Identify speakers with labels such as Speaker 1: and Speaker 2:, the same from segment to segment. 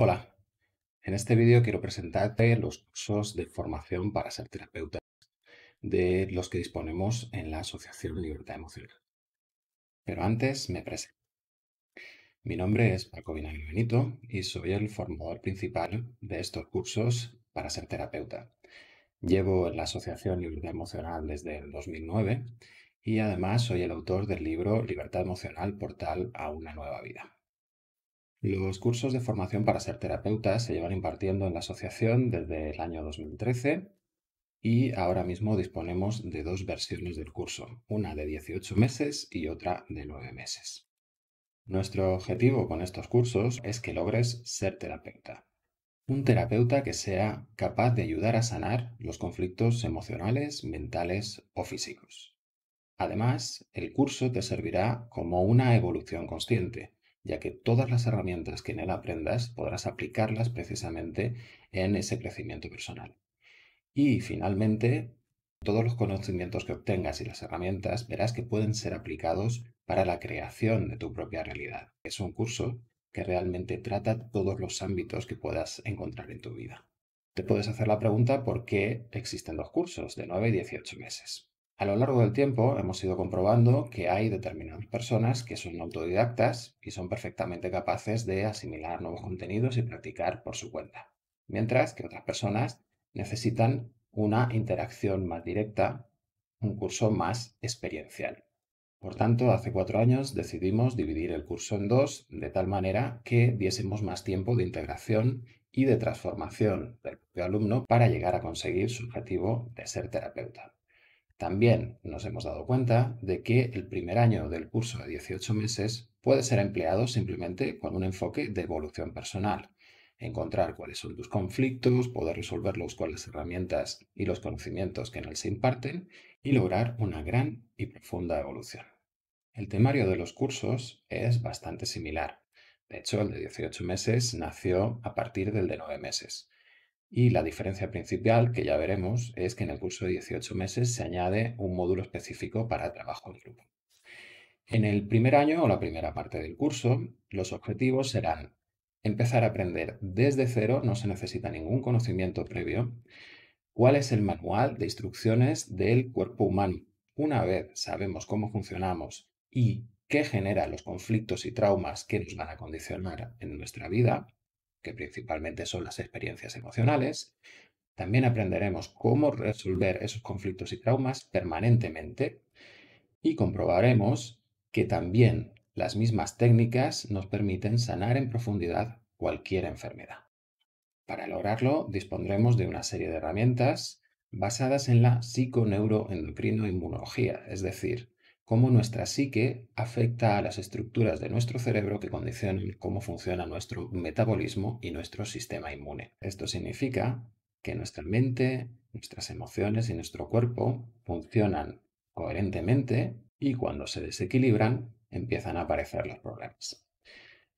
Speaker 1: Hola, en este vídeo quiero presentarte los cursos de formación para ser terapeuta de los que disponemos en la Asociación Libertad Emocional. Pero antes me presento. Mi nombre es Paco Vinagre Benito y soy el formador principal de estos cursos para ser terapeuta. Llevo en la Asociación Libertad Emocional desde el 2009 y además soy el autor del libro Libertad Emocional, Portal a una nueva vida. Los cursos de formación para ser terapeuta se llevan impartiendo en la asociación desde el año 2013 y ahora mismo disponemos de dos versiones del curso, una de 18 meses y otra de 9 meses. Nuestro objetivo con estos cursos es que logres ser terapeuta. Un terapeuta que sea capaz de ayudar a sanar los conflictos emocionales, mentales o físicos. Además, el curso te servirá como una evolución consciente ya que todas las herramientas que en él aprendas podrás aplicarlas precisamente en ese crecimiento personal. Y finalmente, todos los conocimientos que obtengas y las herramientas verás que pueden ser aplicados para la creación de tu propia realidad. Es un curso que realmente trata todos los ámbitos que puedas encontrar en tu vida. Te puedes hacer la pregunta por qué existen dos cursos de 9 y 18 meses. A lo largo del tiempo hemos ido comprobando que hay determinadas personas que son autodidactas y son perfectamente capaces de asimilar nuevos contenidos y practicar por su cuenta, mientras que otras personas necesitan una interacción más directa, un curso más experiencial. Por tanto, hace cuatro años decidimos dividir el curso en dos de tal manera que diésemos más tiempo de integración y de transformación del propio alumno para llegar a conseguir su objetivo de ser terapeuta. También nos hemos dado cuenta de que el primer año del curso de 18 meses puede ser empleado simplemente con un enfoque de evolución personal. Encontrar cuáles son tus conflictos, poder resolverlos con las herramientas y los conocimientos que en él se imparten y lograr una gran y profunda evolución. El temario de los cursos es bastante similar. De hecho, el de 18 meses nació a partir del de 9 meses. Y la diferencia principal, que ya veremos, es que en el curso de 18 meses se añade un módulo específico para trabajo en grupo. En el primer año o la primera parte del curso, los objetivos serán empezar a aprender desde cero, no se necesita ningún conocimiento previo, cuál es el manual de instrucciones del cuerpo humano. Una vez sabemos cómo funcionamos y qué genera los conflictos y traumas que nos van a condicionar en nuestra vida, que principalmente son las experiencias emocionales. También aprenderemos cómo resolver esos conflictos y traumas permanentemente y comprobaremos que también las mismas técnicas nos permiten sanar en profundidad cualquier enfermedad. Para lograrlo, dispondremos de una serie de herramientas basadas en la psiconeuroendocrino-inmunología, es decir, cómo nuestra psique afecta a las estructuras de nuestro cerebro que condicionan cómo funciona nuestro metabolismo y nuestro sistema inmune. Esto significa que nuestra mente, nuestras emociones y nuestro cuerpo funcionan coherentemente y cuando se desequilibran empiezan a aparecer los problemas.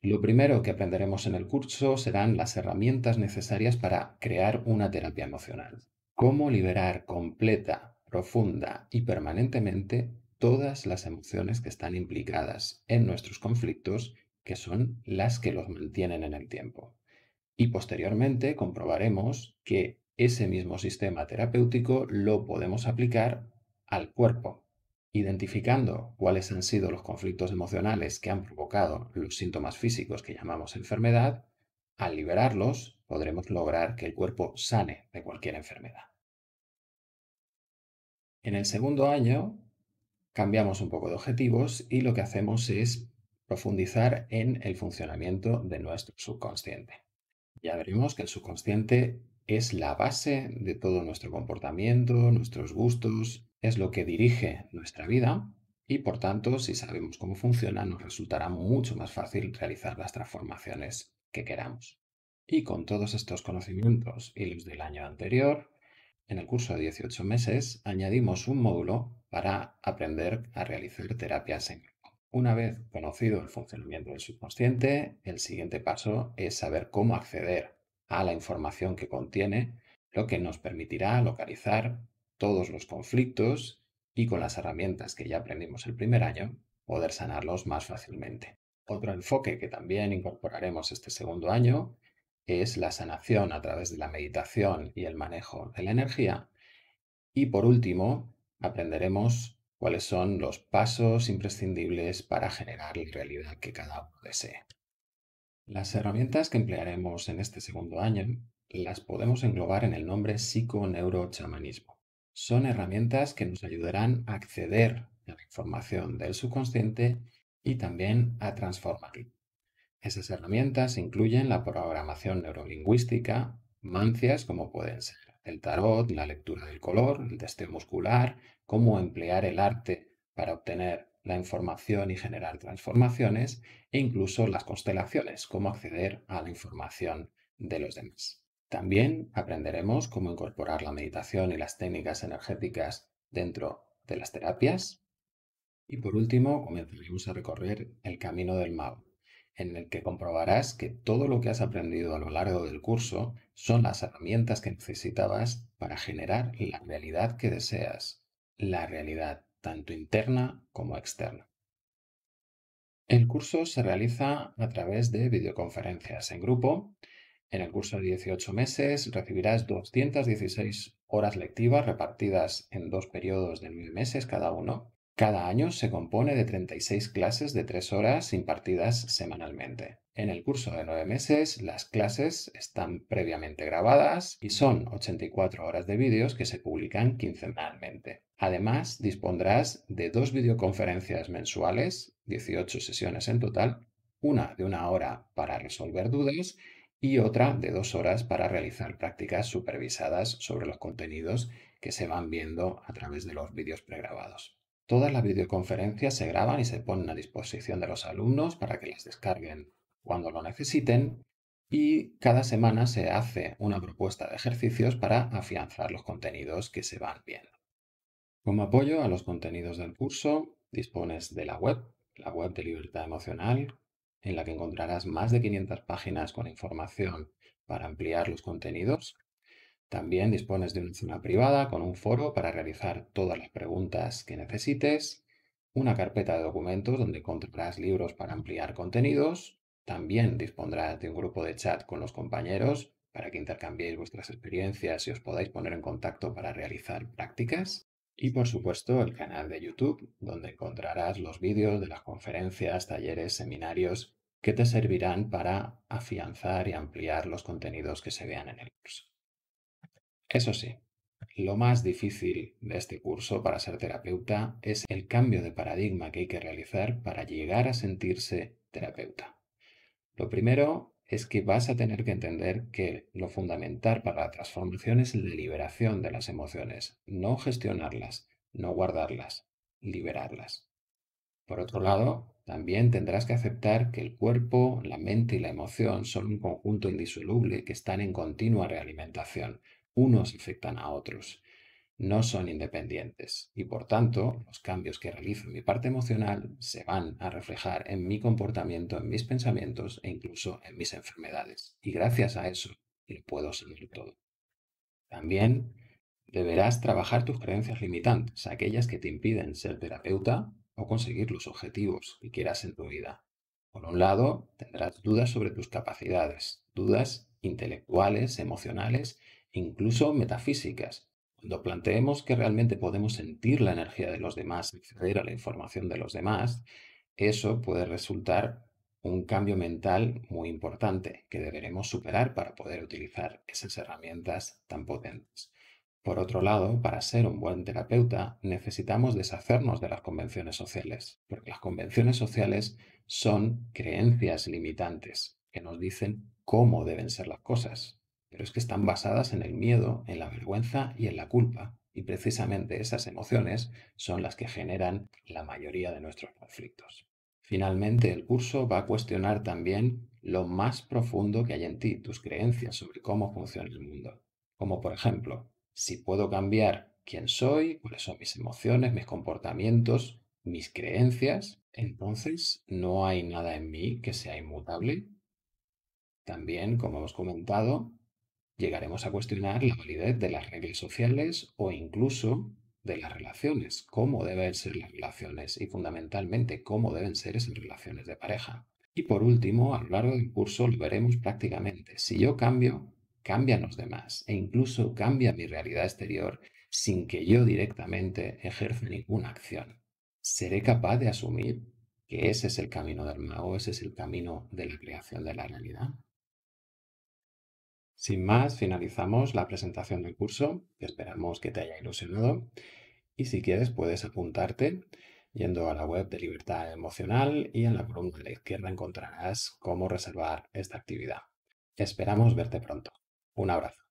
Speaker 1: Lo primero que aprenderemos en el curso serán las herramientas necesarias para crear una terapia emocional. Cómo liberar completa, profunda y permanentemente todas las emociones que están implicadas en nuestros conflictos, que son las que los mantienen en el tiempo. Y posteriormente comprobaremos que ese mismo sistema terapéutico lo podemos aplicar al cuerpo, identificando cuáles han sido los conflictos emocionales que han provocado los síntomas físicos que llamamos enfermedad, al liberarlos podremos lograr que el cuerpo sane de cualquier enfermedad. En el segundo año cambiamos un poco de objetivos y lo que hacemos es profundizar en el funcionamiento de nuestro subconsciente. Ya veremos que el subconsciente es la base de todo nuestro comportamiento, nuestros gustos, es lo que dirige nuestra vida y por tanto si sabemos cómo funciona nos resultará mucho más fácil realizar las transformaciones que queramos. Y con todos estos conocimientos y los del año anterior, en el curso de 18 meses añadimos un módulo para aprender a realizar terapias en grupo. Una vez conocido el funcionamiento del subconsciente, el siguiente paso es saber cómo acceder a la información que contiene, lo que nos permitirá localizar todos los conflictos y con las herramientas que ya aprendimos el primer año, poder sanarlos más fácilmente. Otro enfoque que también incorporaremos este segundo año es la sanación a través de la meditación y el manejo de la energía. Y por último, aprenderemos cuáles son los pasos imprescindibles para generar la realidad que cada uno desee. Las herramientas que emplearemos en este segundo año las podemos englobar en el nombre psiconeurochamanismo. Son herramientas que nos ayudarán a acceder a la información del subconsciente y también a transformarlo. Esas herramientas incluyen la programación neurolingüística, mancias como pueden ser el tarot, la lectura del color, el testeo muscular, cómo emplear el arte para obtener la información y generar transformaciones e incluso las constelaciones, cómo acceder a la información de los demás. También aprenderemos cómo incorporar la meditación y las técnicas energéticas dentro de las terapias. Y por último, comenzaremos a recorrer el camino del mago, en el que comprobarás que todo lo que has aprendido a lo largo del curso son las herramientas que necesitabas para generar la realidad que deseas, la realidad tanto interna como externa. El curso se realiza a través de videoconferencias en grupo. En el curso de 18 meses recibirás 216 horas lectivas repartidas en dos periodos de 9 meses cada uno cada año se compone de 36 clases de 3 horas impartidas semanalmente. En el curso de 9 meses, las clases están previamente grabadas y son 84 horas de vídeos que se publican quincenalmente. Además, dispondrás de dos videoconferencias mensuales, 18 sesiones en total, una de una hora para resolver dudas y otra de dos horas para realizar prácticas supervisadas sobre los contenidos que se van viendo a través de los vídeos pregrabados. Todas las videoconferencias se graban y se ponen a disposición de los alumnos para que las descarguen cuando lo necesiten y cada semana se hace una propuesta de ejercicios para afianzar los contenidos que se van viendo. Como apoyo a los contenidos del curso, dispones de la web, la web de Libertad Emocional, en la que encontrarás más de 500 páginas con información para ampliar los contenidos también dispones de una zona privada con un foro para realizar todas las preguntas que necesites, una carpeta de documentos donde encontrarás libros para ampliar contenidos, también dispondrás de un grupo de chat con los compañeros para que intercambiéis vuestras experiencias y os podáis poner en contacto para realizar prácticas. Y por supuesto el canal de YouTube, donde encontrarás los vídeos de las conferencias, talleres, seminarios que te servirán para afianzar y ampliar los contenidos que se vean en el curso. Eso sí, lo más difícil de este curso para ser terapeuta es el cambio de paradigma que hay que realizar para llegar a sentirse terapeuta. Lo primero es que vas a tener que entender que lo fundamental para la transformación es la liberación de las emociones, no gestionarlas, no guardarlas, liberarlas. Por otro lado, también tendrás que aceptar que el cuerpo, la mente y la emoción son un conjunto indisoluble que están en continua realimentación unos afectan a otros, no son independientes y por tanto los cambios que realizo en mi parte emocional se van a reflejar en mi comportamiento, en mis pensamientos e incluso en mis enfermedades. Y gracias a eso lo puedo salir todo. También deberás trabajar tus creencias limitantes, aquellas que te impiden ser terapeuta o conseguir los objetivos que quieras en tu vida. Por un lado, tendrás dudas sobre tus capacidades, dudas intelectuales, emocionales incluso metafísicas. Cuando planteemos que realmente podemos sentir la energía de los demás, acceder a la información de los demás, eso puede resultar un cambio mental muy importante que deberemos superar para poder utilizar esas herramientas tan potentes. Por otro lado, para ser un buen terapeuta necesitamos deshacernos de las convenciones sociales, porque las convenciones sociales son creencias limitantes que nos dicen cómo deben ser las cosas, pero es que están basadas en el miedo, en la vergüenza y en la culpa. Y precisamente esas emociones son las que generan la mayoría de nuestros conflictos. Finalmente, el curso va a cuestionar también lo más profundo que hay en ti, tus creencias sobre cómo funciona el mundo. Como por ejemplo, si puedo cambiar quién soy, cuáles son mis emociones, mis comportamientos, mis creencias, entonces no hay nada en mí que sea inmutable. También, como hemos comentado, llegaremos a cuestionar la validez de las reglas sociales o incluso de las relaciones, cómo deben ser las relaciones y fundamentalmente cómo deben ser esas relaciones de pareja. Y por último, a lo largo del curso lo veremos prácticamente. Si yo cambio, cambian los demás e incluso cambia mi realidad exterior sin que yo directamente ejerza ninguna acción. ¿Seré capaz de asumir que ese es el camino del mago, ese es el camino de la creación de la realidad? Sin más, finalizamos la presentación del curso, esperamos que te haya ilusionado y si quieres puedes apuntarte yendo a la web de Libertad Emocional y en la columna de la izquierda encontrarás cómo reservar esta actividad. Esperamos verte pronto. Un abrazo.